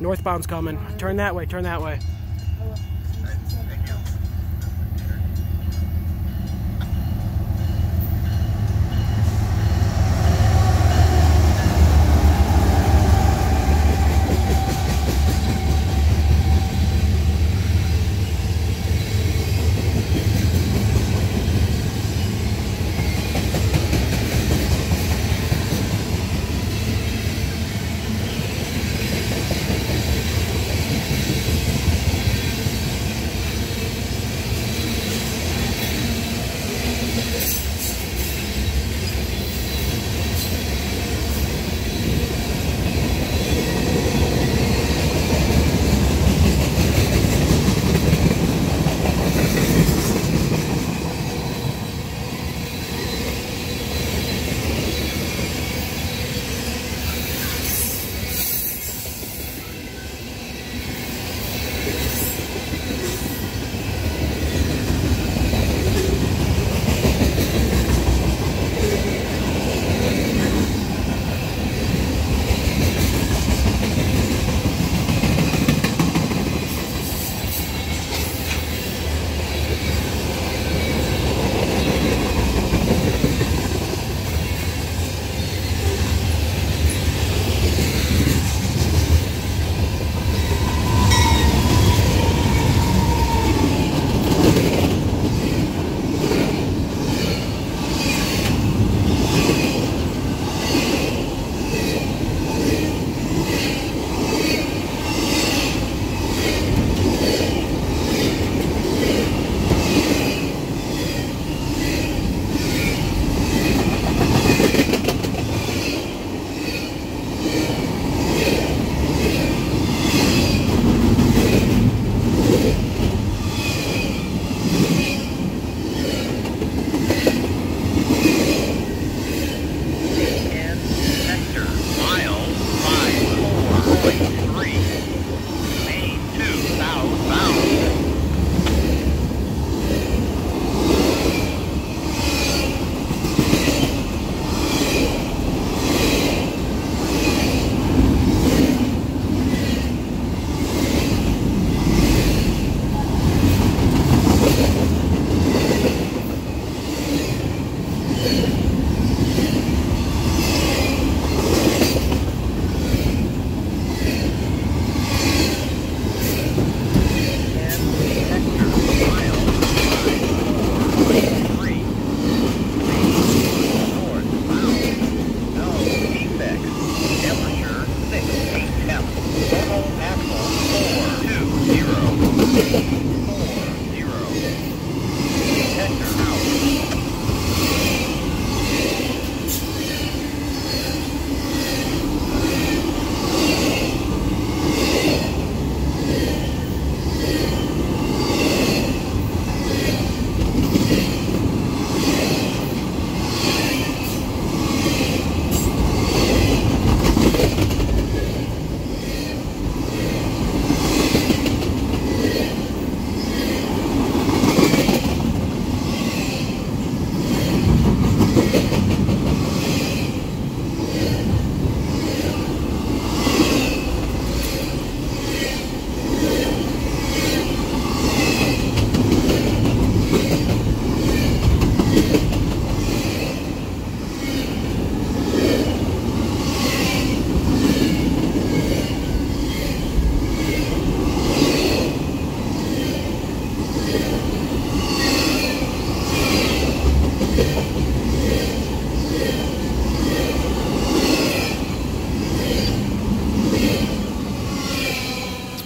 Northbound's coming. Turn that way, turn that way.